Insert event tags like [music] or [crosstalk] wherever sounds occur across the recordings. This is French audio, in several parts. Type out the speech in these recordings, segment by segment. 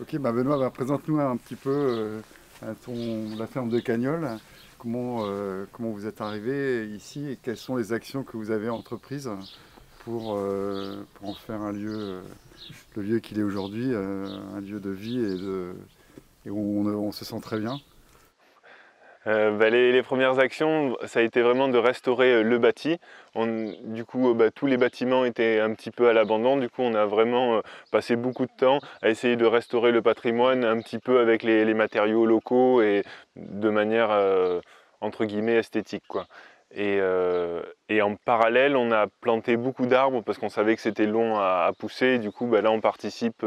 Ok, bah Benoît, bah, présente-nous un petit peu ton, la ferme de Cagnol. Comment, comment vous êtes arrivé ici et quelles sont les actions que vous avez entreprises pour, pour en faire un lieu, le lieu qu'il est aujourd'hui, un lieu de vie et où on se sent très bien? Euh, bah, les, premières actions, ça a été vraiment de restaurer euh, le bâti. du coup, euh, bah, tous les bâtiments étaient un petit peu à l'abandon. Du coup, on a vraiment passé beaucoup de temps à essayer de restaurer le patrimoine un petit peu avec les, matériaux locaux et de manière entre guillemets esthétique. Et, en parallèle, on a planté beaucoup d'arbres parce qu'on savait que c'était long à, pousser. Du coup, bah, là, on participe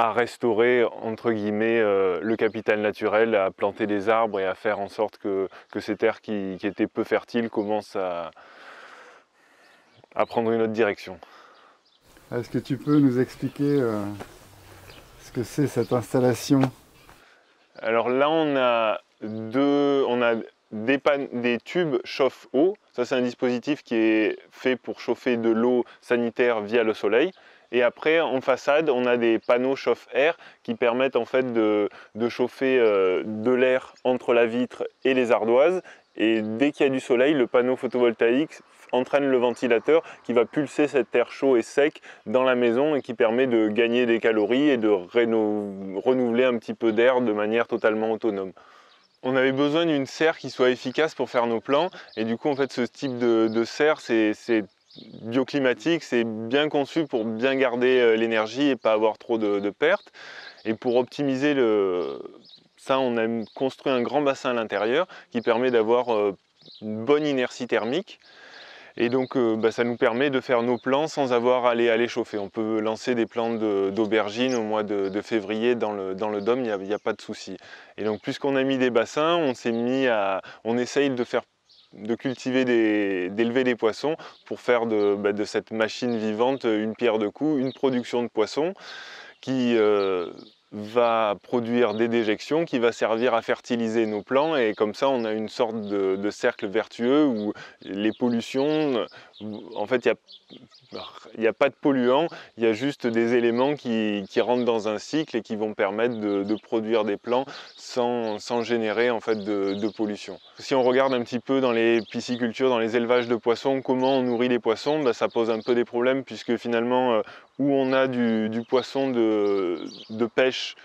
à restaurer entre guillemets euh, le capital naturel, à planter des arbres et à faire en sorte que, ces terres qui, étaient peu fertiles commencent à, à prendre une autre direction. Est-ce que tu peux nous expliquer euh, ce que c'est cette installation? Alors là on a deux, on a des, des tubes chauffe-eau. Ça c'est un dispositif qui est fait pour chauffer de l'eau sanitaire via le soleil. Et après, en façade, on a des panneaux chauffe-air qui permettent en fait de, chauffer euh, de l'air entre la vitre et les ardoises. Et dès qu'il y a du soleil, le panneau photovoltaïque entraîne le ventilateur qui va pulser cet air chaud et sec dans la maison et qui permet de gagner des calories et de renouveler un petit peu d'air de manière totalement autonome. On avait besoin d'une serre qui soit efficace pour faire nos plans et du coup en fait ce type de, de serre c'est bioclimatique, c'est bien conçu pour bien garder euh, l'énergie et pas avoir trop de, pertes. Et pour optimiser le... ça, on a construit un grand bassin à l'intérieur qui permet d'avoir euh, une bonne inertie thermique. Et donc euh, bah, ça nous permet de faire nos plants sans avoir à les, chauffer. On peut lancer des plants d'aubergines au mois de, février dans le, dans le dôme, il n'y a, a, pas de souci. Et donc puisqu'on a mis des bassins, on s'est mis à. on essaye de faire de cultiver, d'élever des, poissons pour faire bah, de, cette machine vivante une pierre de coups, une production de poissons qui euh, va produire des déjections qui va servir à fertiliser nos plants et comme ça on a une sorte de, cercle vertueux où les pollutions, en fait il n'y a, pas de polluants, il y a juste des éléments qui, rentrent dans un cycle et qui vont permettre de, produire des plants sans, générer en fait de, pollution. Si on regarde un petit peu dans les piscicultures, dans les élevages de poissons, comment on nourrit les poissons, bah, ça pose un peu des problèmes puisque finalement euh, où on a du, poisson de, pêche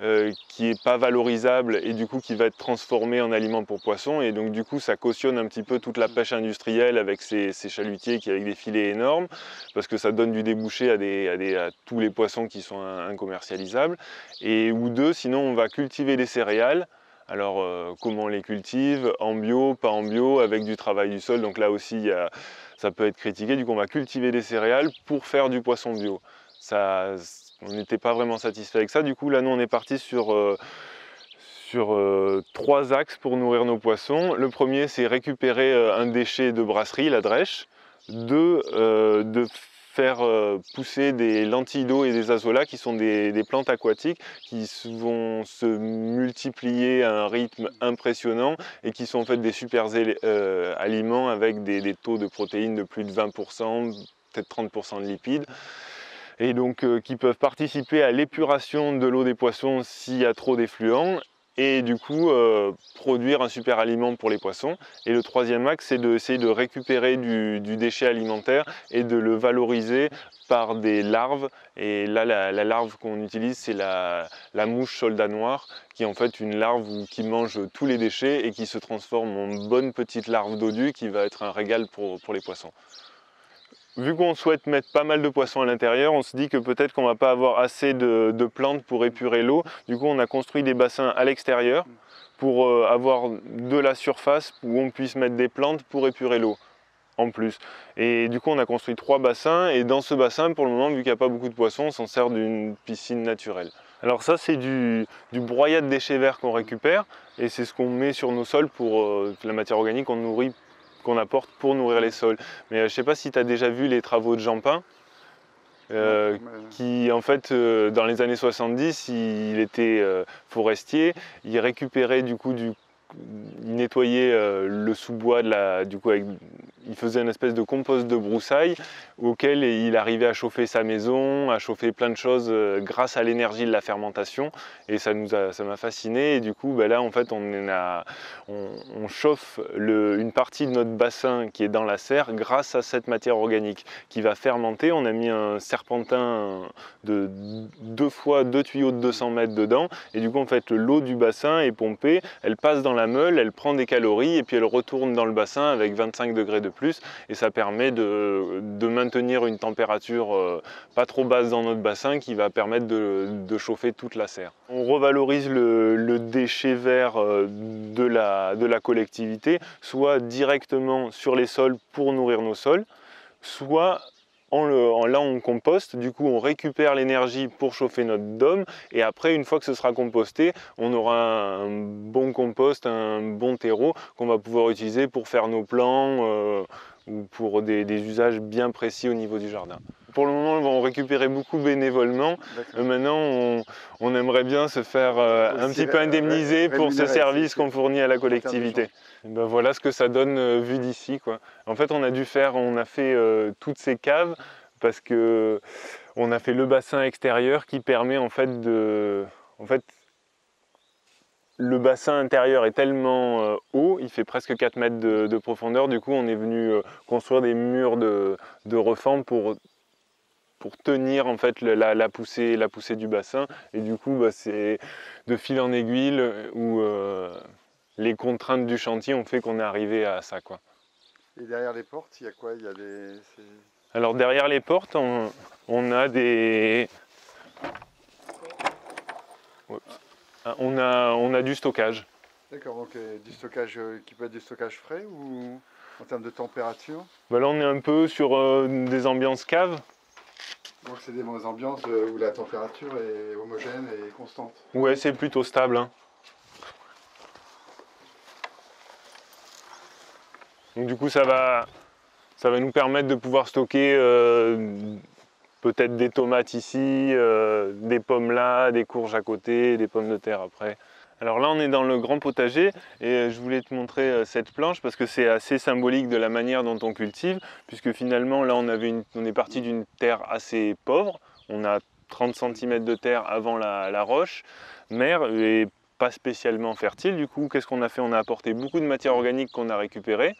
euh, qui n'est pas valorisable et du coup qui va être transformé en aliment pour poissons et donc du coup ça cautionne un petit peu toute la pêche industrielle avec ces, chalutiers qui avec des filets énormes parce que ça donne du débouché à, tous les poissons qui sont incommercialisables. Et ou deux sinon on va cultiver des céréales. Alors euh, comment on les cultive? En bio, pas en bio, avec du travail du sol. Donc là aussi, il y a, ça peut être critiqué. Du coup, on va cultiver des céréales pour faire du poisson bio. Ça, on n'était pas vraiment satisfait avec ça. Du coup, là, nous, on est parti sur, euh, sur euh, trois axes pour nourrir nos poissons. Le premier, c'est récupérer euh, un déchet de brasserie, la drèche. Deux, de faire euh, pousser des lentilles d'eau et des azolas qui sont des, plantes aquatiques qui vont se multiplier à un rythme impressionnant et qui sont en fait des super euh, aliments avec des, taux de protéines de plus de 20%, peut-être 30% de lipides. Et donc euh, qui peuvent participer à l'épuration de l'eau des poissons s'il y a trop d'effluents et du coup euh, produire un super aliment pour les poissons. Et le troisième axe, c'est d'essayer de, récupérer du, déchet alimentaire et de le valoriser par des larves. Et là, la, larve qu'on utilise, c'est la, mouche soldat noir, qui est en fait une larve qui mange tous les déchets et qui se transforme en bonne petite larve dodu qui va être un régal pour les poissons. Vu qu'on souhaite mettre pas mal de poissons à l'intérieur, on se dit que peut-être qu'on va pas avoir assez de, plantes pour épurer l'eau. Du coup, on a construit des bassins à l'extérieur pour euh, avoir de la surface où on puisse mettre des plantes pour épurer l'eau en plus. Et du coup, on a construit trois bassins et dans ce bassin, pour le moment, vu qu'il n'y a pas beaucoup de poissons, on s'en sert d'une piscine naturelle. Alors ça, c'est du, broyat de déchets verts qu'on récupère et c'est ce qu'on met sur nos sols pour euh, la matière organique qu'on nourrit qu'on apporte pour nourrir les sols. Mais euh, je ne sais pas si tu as déjà vu les travaux de Jampin, euh, qui en fait euh, dans les années 70 il était forestier, il récupérait du coup du il nettoyait le sous-bois du coup il faisait une espèce de compost de broussailles auquel il arrivait à chauffer sa maison, à chauffer plein de choses euh, grâce à l'énergie de la fermentation. Et ça nous ça m'a fasciné. Et du coup, ben là, en fait, on, a, on, chauffe une partie de notre bassin qui est dans la serre grâce à cette matière organique qui va fermenter. On a mis un serpentin de deux fois deux tuyaux de 200 mètres dedans. Et du coup, en l'eau du bassin est pompée, elle passe dans la meule, elle prend des calories et puis elle retourne dans le bassin avec 25 degrés de plus et ça permet de, maintenir une température euh, pas trop basse dans notre bassin qui va permettre de, chauffer toute la serre. On revalorise le, déchet vert euh, de la, de la collectivité, soit directement sur les sols pour nourrir nos sols, soit en là on composte, du coup on récupère l'énergie pour chauffer notre dôme. Et après une fois que ce sera composté, on aura un bon compost, un bon terreau qu'on va pouvoir utiliser pour faire nos plants euh, ou pour des, usages bien précis au niveau du jardin. Pour le moment, on va récupérer beaucoup bénévolement. Euh, maintenant, on, aimerait bien se faire euh, un petit peu indemniser pour ce service qu'on fournit à la collectivité. Ben voilà ce que ça donne euh, vu d'ici. En fait, on a dû faire, on a fait toutes ces caves parce que on a fait le bassin extérieur qui permet en fait de, en fait, le bassin intérieur est tellement euh, haut, il fait presque 4 mètres de, profondeur, du coup on est venu euh, construire des murs de, de reforme pour, pour tenir en fait la, poussée, la poussée du bassin et du coup bah, c'est de fil en aiguille où euh, les contraintes du chantier ont fait qu'on est arrivé à ça. Quoi. Et derrière les portes, il y a quoi? Il y a des... Alors derrière les portes, on, a des... on a, on a du stockage. D'accord, donc euh, du stockage euh, qui peut être du stockage frais ou en termes de température? Bah Là, on est un peu sur euh, des ambiances caves. Donc, c'est des ambiances où la température est homogène et constante Ouais, c'est plutôt stable. Hein. Donc, du coup, ça va, ça va nous permettre de pouvoir stocker peut-être des tomates ici, euh, des pommes là, des courges à côté, des pommes de terre après. Alors là on est dans le grand potager et je voulais te montrer euh, cette planche parce que c'est assez symbolique de la manière dont on cultive puisque finalement là on, avait on est parti d'une terre assez pauvre, on a 30 cm de terre avant la, roche, mer et pas spécialement fertile. Du coup, qu'est-ce qu'on a fait? On a apporté beaucoup de matière organique qu'on a récupérée.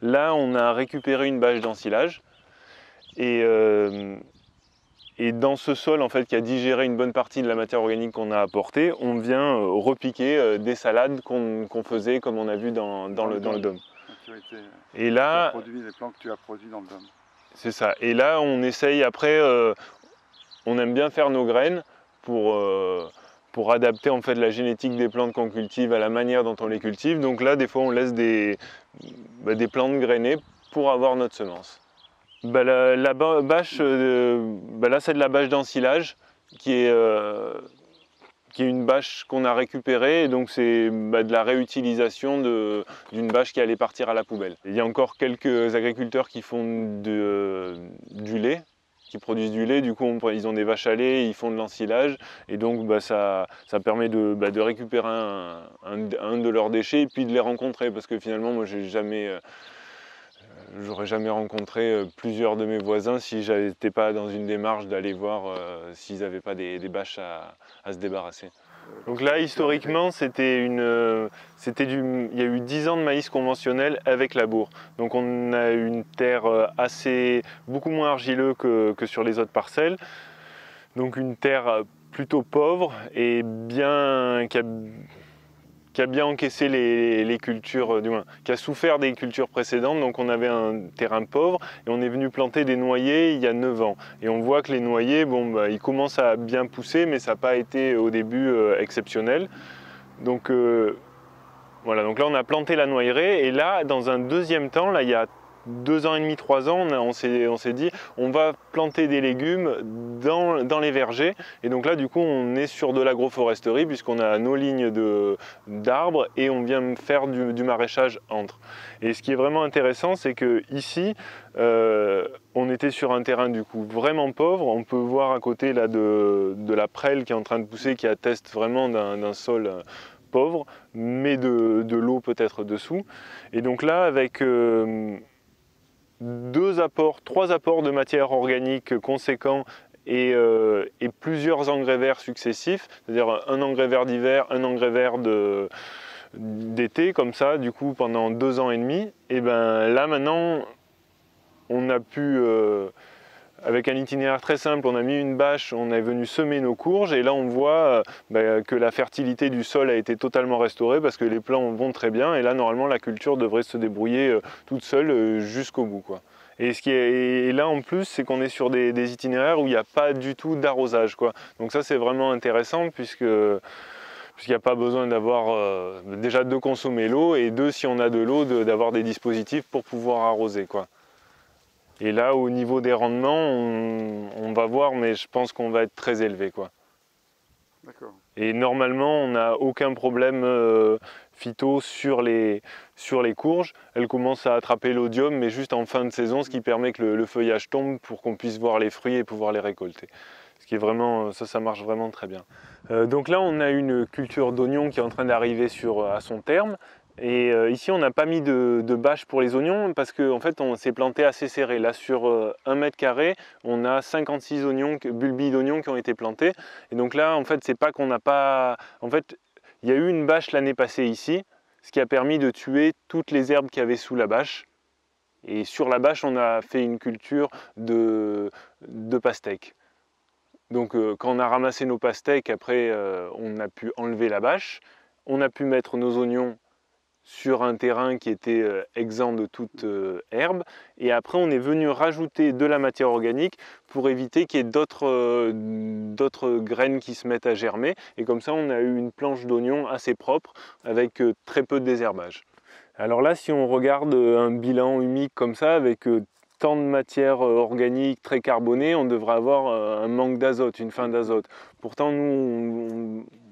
Là, on a récupéré une bâche d'ensilage. Et, euh, et dans ce sol en fait, qui a digéré une bonne partie de la matière organique qu'on a apportée, on vient euh, repiquer euh, des salades qu'on faisait comme on a vu dans, le, dans le dôme. et là, produit les plants que tu as produits dans le dôme. C'est ça. Et là, on essaye après, euh, on aime bien faire nos graines pour, pour adapter en fait la génétique des plantes qu'on cultive à la manière dont on les cultive. Donc là, des fois, on laisse des, bah, des plantes grainées pour avoir notre semence. Bah, la, bâche, euh, bah, là c'est de la bâche d'ensilage qui est, euh, qui est une bâche qu'on a récupérée et donc c'est bah, de la réutilisation d'une bâche qui allait partir à la poubelle. Il y a encore quelques agriculteurs qui font de, du lait, qui produisent du lait, du coup ils ont des vaches à lait, ils font de l'ensilage et donc ça, permet de, récupérer un, de leurs déchets et puis de les rencontrer parce que finalement moi j'ai jamais euh, j'aurais jamais rencontré euh, plusieurs de mes voisins si j'étais pas dans une démarche d'aller voir euh, s'ils n'avaient pas des, bâches à, se débarrasser. Donc là, historiquement, c'était une, euh, du, il y a eu 10 ans de maïs conventionnel avec labour. Donc on a une terre assez, beaucoup moins argileux que, sur les autres parcelles. Donc une terre plutôt pauvre et bien, qui a bien encaissé les, cultures, euh, du moins, qui a souffert des cultures précédentes. Donc on avait un terrain pauvre et on est venu planter des noyers il y a 9 ans. Et on voit que les noyers, bon, bah, ils commencent à bien pousser, mais ça n'a pas été au début euh, exceptionnel. Donc euh, voilà, donc là on a planté la noyerée et là, dans un deuxième temps, là il y a deux ans et demi, trois ans, on, s'est dit on va planter des légumes dans, les vergers. Et donc là, du coup, on est sur de l'agroforesterie puisqu'on a nos lignes d'arbres et on vient faire du, maraîchage entre. Et ce qui est vraiment intéressant, c'est que ici, euh, on était sur un terrain du coup vraiment pauvre. On peut voir à côté là de, la prêle qui est en train de pousser, qui atteste vraiment d'un sol pauvre, mais de, l'eau peut-être dessous. Et donc là, avec euh, deux apports, trois apports de matière organique conséquents et, euh, plusieurs engrais verts successifs, c'est-à-dire un engrais vert d'hiver, un engrais vert d'été, comme ça, du coup pendant deux ans et demi. Et ben là maintenant, on a pu euh, avec un itinéraire très simple, on a mis une bâche, on est venu semer nos courges et là on voit euh, bah, que la fertilité du sol a été totalement restaurée parce que les plants vont très bien et là normalement la culture devrait se débrouiller euh, toute seule euh, jusqu'au bout. Quoi. Et, là en plus c'est qu'on est sur des, itinéraires où il n'y a pas du tout d'arrosage. Donc ça c'est vraiment intéressant puisque puisqu'il n'y a pas besoin d'avoir déjà de consommer l'eau et deux si on a de l'eau d'avoir des dispositifs pour pouvoir arroser. Quoi. Et là, au niveau des rendements, on, va voir, mais je pense qu'on va être très élevé. Quoi. Et normalement, on n'a aucun problème euh, phyto sur les, sur les courges. Elles commencent à attraper l'odium, mais juste en fin de saison, ce qui permet que le, feuillage tombe pour qu'on puisse voir les fruits et pouvoir les récolter. Ce qui est vraiment, ça, ça marche vraiment très bien. Euh, donc là, on a une culture d'oignons qui est en train d'arriver à son terme. Et euh, ici, on n'a pas mis de, bâche pour les oignons parce qu'en fait, on s'est planté assez serré. Là, sur euh, un mètre carré, on a 56 oignons, d'oignons qui ont été plantés. Et donc là, en fait, c'est pas qu'on n'a pas. En fait, il y a eu une bâche l'année passée ici, ce qui a permis de tuer toutes les herbes qu'il y avait sous la bâche. Et sur la bâche, on a fait une culture de, pastèques. Donc, euh, quand on a ramassé nos pastèques, après, on a pu enlever la bâche. On a pu mettre nos oignons sur un terrain qui était euh, exempt de toute euh, herbe. Et après, on est venu rajouter de la matière organique pour éviter qu'il y ait euh, d'autres graines qui se mettent à germer. Et comme ça, on a eu une planche d'oignon assez propre avec très peu de désherbage. Alors là, si on regarde un bilan humique comme ça, avec tant de matière organique très carbonée, on devrait avoir un manque d'azote, une fin d'azote. Pourtant, nous, on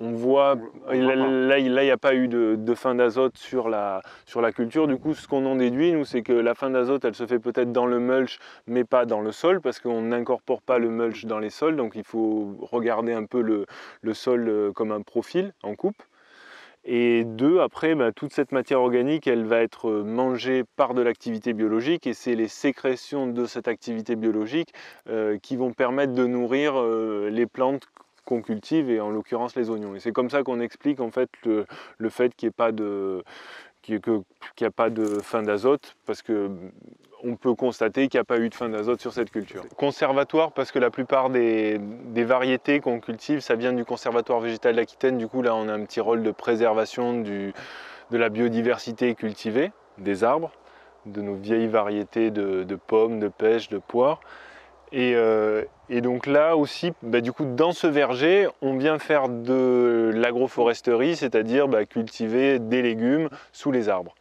voit, là, il n'y a pas eu de, fin d'azote sur la, sur la culture. Du coup, ce qu'on en déduit, nous, c'est que la fin d'azote, elle se fait peut-être dans le mulch, mais pas dans le sol, parce qu'on n'incorpore pas le mulch dans les sols. Donc, il faut regarder un peu le, sol euh, comme un profil en coupe. Et deux, après, bah, toute cette matière organique, elle va être mangée par de l'activité biologique et c'est les sécrétions de cette activité biologique euh, qui vont permettre de nourrir euh, les plantes qu'on cultive et en l'occurrence les oignons. Et c'est comme ça qu'on explique en fait le, fait qu'il n'y ait pas de a pas de fin d'azote parce que on peut constater qu'il n'y a pas eu de fin d'azote sur cette culture. Conservatoire parce que la plupart des, variétés qu'on cultive, ça vient du conservatoire végétal d'Aquitaine. Du coup là on a un petit rôle de préservation de la biodiversité cultivée, des arbres, de nos vieilles variétés de, pommes, de pêches, de poires. Euh, et, donc là aussi, bah, du coup, dans ce verger, on vient faire de l'agroforesterie, c'est-à-dire bah, cultiver des légumes sous les arbres.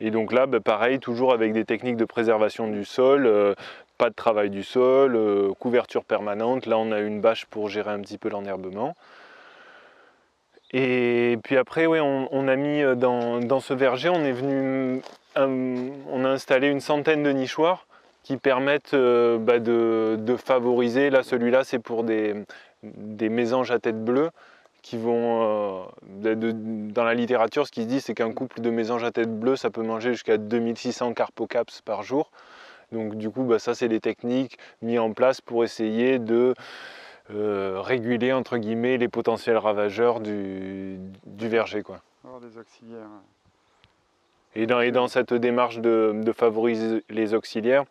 Et donc là, bah, pareil, toujours avec des techniques de préservation du sol, euh, pas de travail du sol, euh, couverture permanente. Là, on a une bâche pour gérer un petit peu l'enherbement. Et puis après, on, a mis dans, dans, ce verger, on est venu, on a installé une centaine de nichoirs qui permettent euh, bah, de, favoriser. Là, celui-là, c'est pour des, des, mésanges à tête bleue qui vont. Euh, dans la littérature, ce qui se dit, c'est qu'un couple de mésanges à tête bleue, ça peut manger jusqu'à 2600 carpocaps par jour. Donc, du coup, bah, ça, c'est des techniques mises en place pour essayer de. Euh, réguler entre guillemets les potentiels ravageurs du, verger. Quoi. des auxiliaires. Et dans, et dans cette démarche de, de, favoriser les auxiliaires,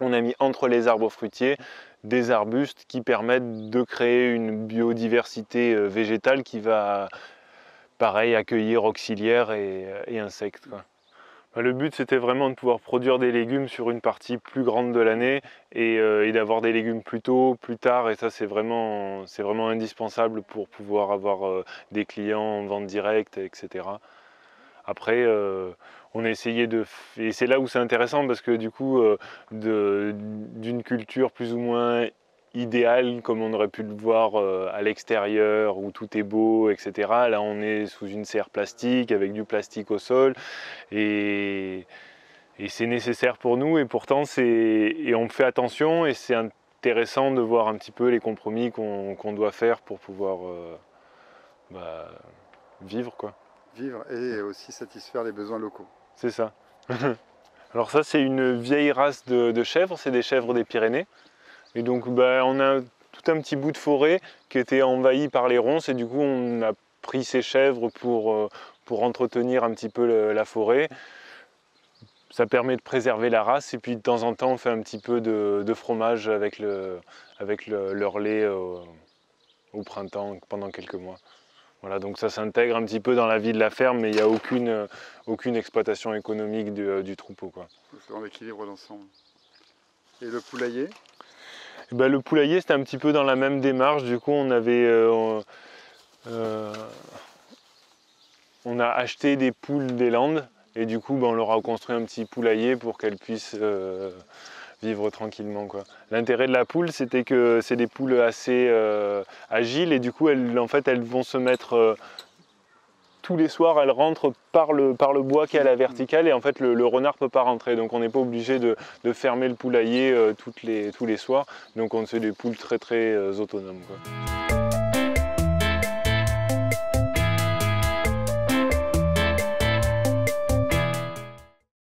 on a mis entre les arbres fruitiers des arbustes qui permettent de créer une biodiversité euh, végétale qui va, pareil, accueillir auxiliaires et, euh, insectes. Bah, le but, c'était vraiment de pouvoir produire des légumes sur une partie plus grande de l'année et, euh, d'avoir des légumes plus tôt, plus tard. Et ça, c'est vraiment, vraiment indispensable pour pouvoir avoir des clients en vente directe, etc. Après, on a essayé de... Et c'est là où c'est intéressant parce que du coup, euh, d'une culture plus ou moins idéale comme on aurait pu le voir euh, à l'extérieur où tout est beau, etc. Là, on est sous une serre plastique avec du plastique au sol et, c'est nécessaire pour nous et pourtant et on fait attention et c'est intéressant de voir un petit peu les compromis qu'on doit faire pour pouvoir euh, bah, vivre quoi. Vivre et aussi satisfaire les besoins locaux. C'est ça. [laughs] Alors ça c'est une vieille race de, chèvres, c'est des chèvres des Pyrénées. Et donc bah, on a tout un petit bout de forêt qui était envahi par les ronces et du coup on a pris ces chèvres pour, euh, pour entretenir un petit peu la forêt. Ça permet de préserver la race et puis de temps en temps on fait un petit peu de, fromage avec, le, avec leur lait au printemps pendant quelques mois. Voilà, donc ça s'intègre un petit peu dans la vie de la ferme, mais il n'y a aucune, aucune exploitation économique du, troupeau. C'est dans l'équilibre d'ensemble. Et le poulailler? Eh ben, Le poulailler, c'était un petit peu dans la même démarche. Du coup, on avait... Euh, euh, on a acheté des poules des Landes, et du coup, ben, on leur a construit un petit poulailler pour qu'elles puissent... Euh, vivre tranquillement. L'intérêt de la poule, c'était que c'est des poules assez euh, agiles et du coup, elles, en fait, elles vont se mettre euh, tous les soirs, elles rentrent par le, par le bois qui est à la verticale et en fait, le, renard ne peut pas rentrer. Donc, on n'est pas obligé de, fermer le poulailler euh, toutes les, tous les soirs. Donc, on fait des poules très très autonomes.